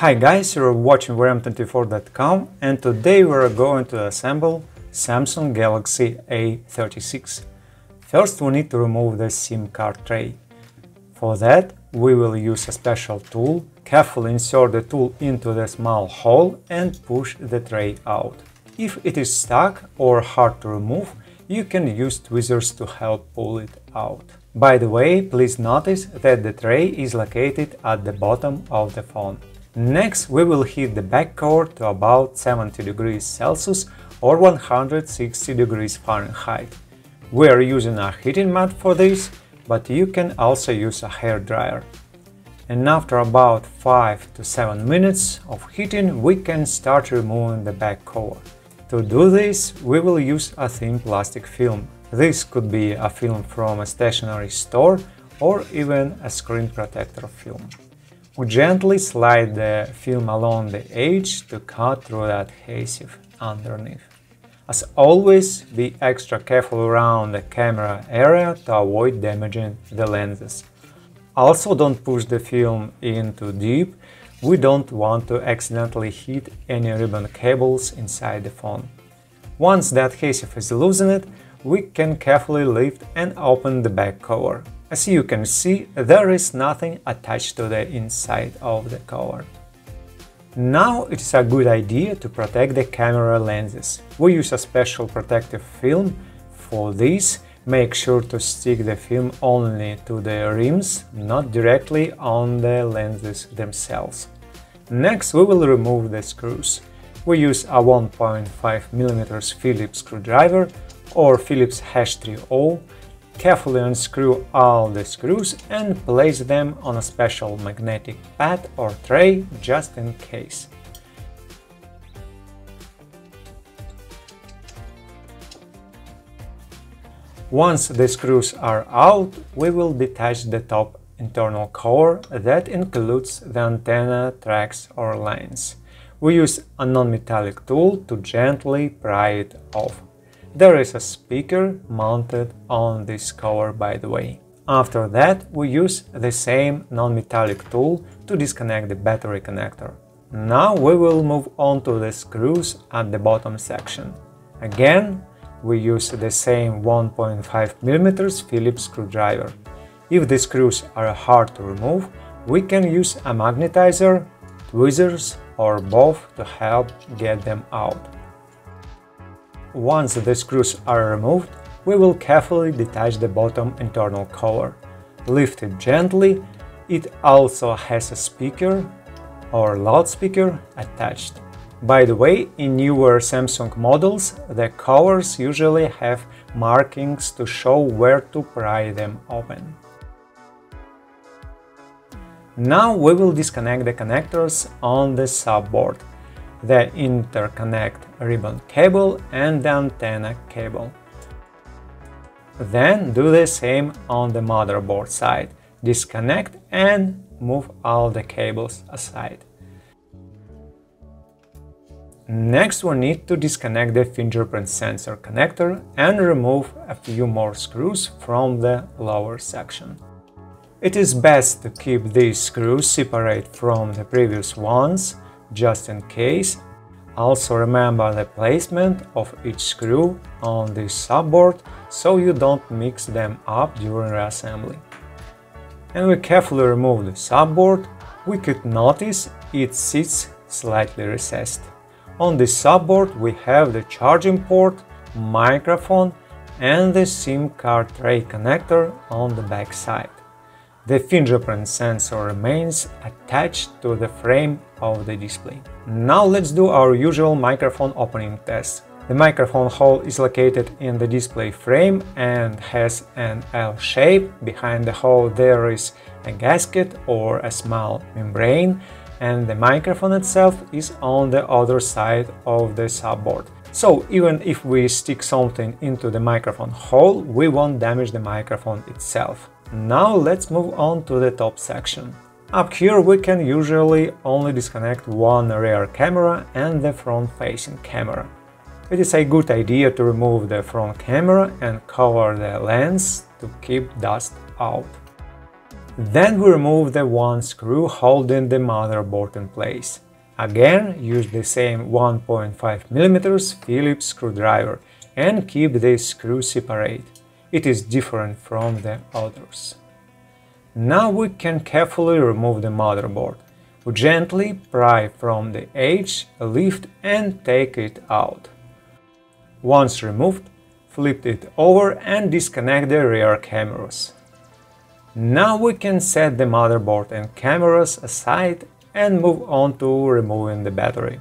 Hi guys, you're watching VRM24.com and today we're going to assemble Samsung Galaxy A36. First we need to remove the SIM card tray. For that we will use a special tool, carefully insert the tool into the small hole and push the tray out. If it is stuck or hard to remove, you can use tweezers to help pull it out. By the way, please notice that the tray is located at the bottom of the phone. Next, we will heat the back cover to about 70 degrees Celsius or 160 degrees Fahrenheit. We are using a heating mat for this, but you can also use a hair dryer. And after about 5 to 7 minutes of heating, we can start removing the back cover. To do this, we will use a thin plastic film. This could be a film from a stationery store or even a screen protector film. We gently slide the film along the edge to cut through the adhesive underneath. As always, be extra careful around the camera area to avoid damaging the lenses. Also don't push the film in too deep, we don't want to accidentally hit any ribbon cables inside the phone. Once the adhesive is loosened, we can carefully lift and open the back cover. As you can see, there is nothing attached to the inside of the cover. Now it is a good idea to protect the camera lenses. We use a special protective film for this. Make sure to stick the film only to the rims, not directly on the lenses themselves. Next we will remove the screws. We use a 1.5mm Phillips screwdriver or Phillips H3O Carefully unscrew all the screws and place them on a special magnetic pad or tray just in case. Once the screws are out, we will detach the top internal core that includes the antenna, tracks or lines. We use a non-metallic tool to gently pry it off. There is a speaker mounted on this cover by the way. After that, we use the same non-metallic tool to disconnect the battery connector. Now we will move on to the screws at the bottom section. Again, we use the same 1.5mm Phillips screwdriver. If the screws are hard to remove, we can use a magnetizer, tweezers or both to help get them out. Once the screws are removed, we will carefully detach the bottom internal cover. Lift it gently, it also has a speaker or loudspeaker attached. By the way, in newer Samsung models, the covers usually have markings to show where to pry them open. Now we will disconnect the connectors on the subboard the interconnect ribbon cable and the antenna cable. Then do the same on the motherboard side. Disconnect and move all the cables aside. Next we need to disconnect the fingerprint sensor connector and remove a few more screws from the lower section. It is best to keep these screws separate from the previous ones just in case. Also remember the placement of each screw on this subboard so you don't mix them up during reassembly. And we carefully remove the subboard, we could notice it sits slightly recessed. On this subboard we have the charging port, microphone and the SIM card tray connector on the back side. The fingerprint sensor remains attached to the frame of the display. Now let's do our usual microphone opening test. The microphone hole is located in the display frame and has an L shape. Behind the hole there is a gasket or a small membrane and the microphone itself is on the other side of the subboard. So even if we stick something into the microphone hole, we won't damage the microphone itself. Now let's move on to the top section. Up here we can usually only disconnect one rear camera and the front-facing camera. It is a good idea to remove the front camera and cover the lens to keep dust out. Then we remove the one screw holding the motherboard in place. Again, use the same 1.5mm Phillips screwdriver and keep the screw separate. It is different from the others. Now we can carefully remove the motherboard. We gently pry from the edge, lift and take it out. Once removed, flip it over and disconnect the rear cameras. Now we can set the motherboard and cameras aside and move on to removing the battery.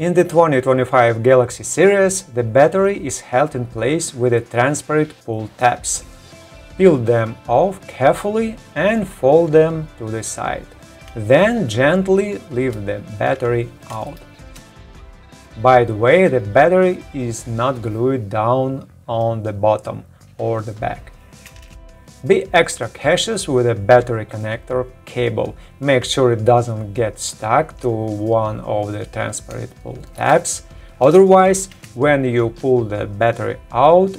In the 2025 Galaxy series, the battery is held in place with the transparent pull tabs. Peel them off carefully and fold them to the side. Then gently lift the battery out. By the way, the battery is not glued down on the bottom or the back. Be extra cautious with the battery connector cable. Make sure it doesn't get stuck to one of the transparent pull tabs. Otherwise, when you pull the battery out,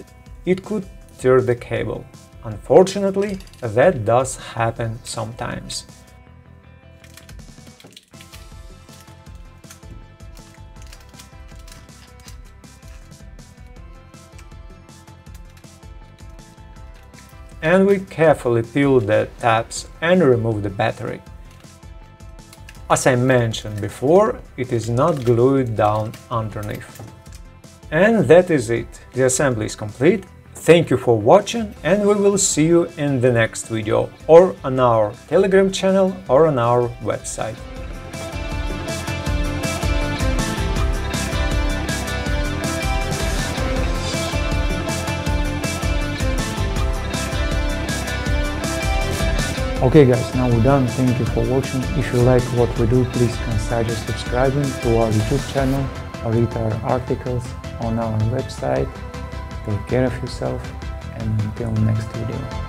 it could tear the cable. Unfortunately, that does happen sometimes. And we carefully peel the tabs and remove the battery. As I mentioned before, it is not glued down underneath. And that is it. The assembly is complete. Thank you for watching and we will see you in the next video or on our Telegram channel or on our website. Okay guys, now we're done. Thank you for watching. If you like what we do, please consider subscribing to our YouTube channel or read our articles on our website. Take care of yourself and until next video.